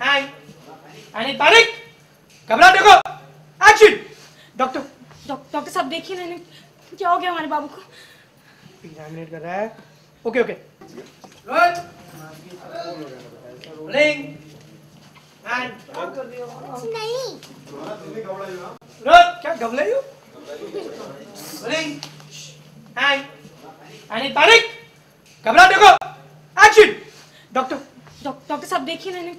आणि तारीख घबरा देखो। एक्शन डॉक्टर डॉक्टर साहब देखिए मैंने। क्या हो गया हमारे बाबू को? एग्जामिनेट कर रहा है। ओके ओके रोल रोलिंग नहीं। रोल क्या घबले यू रोलिंग एंड आणि तारीख घबरा देखो। एक्शन डॉक्टर डॉक्टर साहब देखिए मैंने।